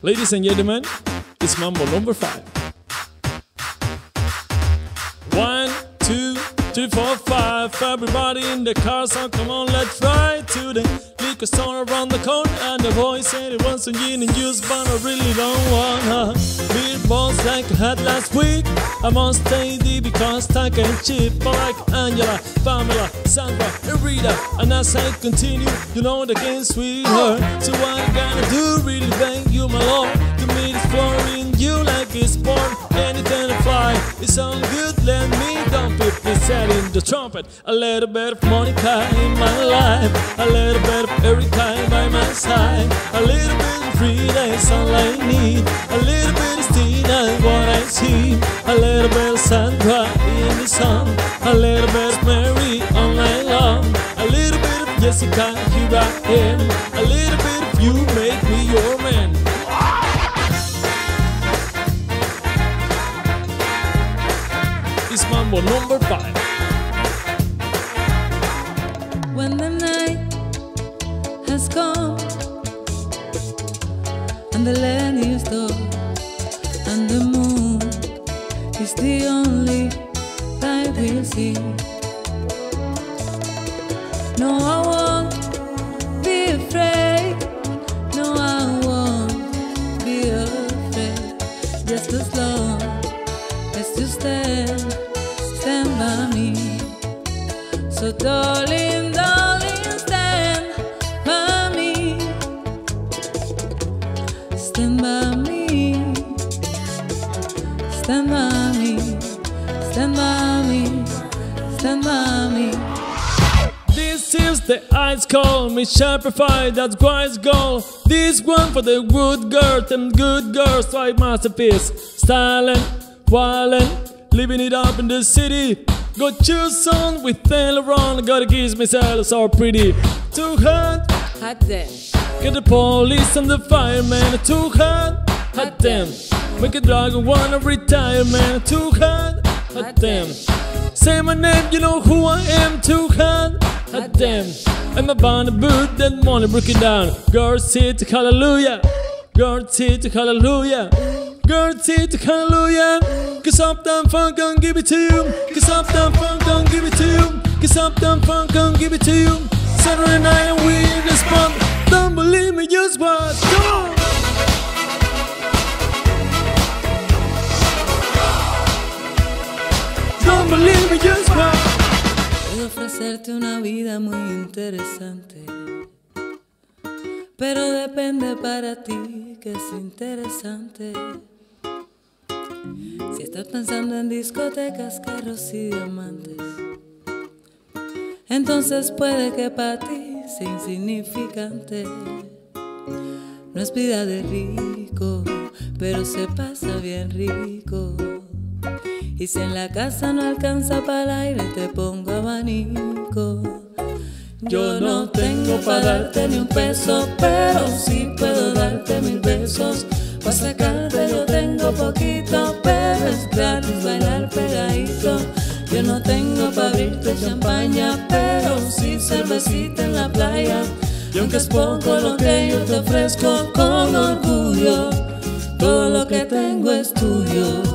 Ladies and gentlemen, it's Mambo number five. One, two, three, four, five. Everybody in the car, so come on, let's ride to the liquor store around the corner. And the boy said he wants some gin and juice, but I really don't want balls like I had last week. I must stay deep because I can cheap. But like Angela, Pamela, Sandra, and Rita. And as I continue, you know the game's sweeter. So what I gotta do, really thank you, my lord. To me, it's flooring you like it's born. Anything to fly, it's all good. Let me dump it. It's set in the trumpet. A little bit of Monica in my life. A little bit of Erica by my side. A little bit of Frida is all I need. Little bit of Jessica, here I am. A little bit of you make me your man. It's Mambo number five. When the night has come and the land is dark and the moon is the only light we'll see. No, I So darling, darling, stand by me. Stand by me. Stand by me. Stand by me. Stand by me. This is the ice cold, Michelle Pfeiffer, that's wise gold. This one for the good girls and good girls, like masterpiece. Styling, wildin', living it up in the city. Got shoes on with Saint Laurent, gotta kiss myself so pretty. Too hot, Hot damn. get the police and the fireman. Too hot, hot damn. Make a dog wanna retire, man. Too hot, hot damn. Say my name, you know who I am. Too hot, hot damn. I'm a Bonnie boot, that money it down. Girls hit hallelujah. Girls hit hallelujah. Girls hit hallelujah. Cause Uptown Funk gon' give it to you. Cause Uptown Funk gon' give it to you. Cause Uptown Funk gon' give it to you. Saturday night and we in the spot. Don't believe me, just watch. Come on. Don't believe me, just watch. Puedo ofrecerte una vida muy interesante. Pero depende para ti que es interesante. Si estás pensando en discotecas, carros y diamantes, entonces puede que para ti sea insignificante. No es vida de rico, pero se pasa bien rico. Y si en la casa no alcanza para el aire, te pongo abanico. Yo no tengo para darte ni un peso, pero sí puedo darte no para abrirte champaña, pero sí cervecita en la playa. Y aunque es poco lo que yo te ofrezco con orgullo, todo lo que tengo es tuyo.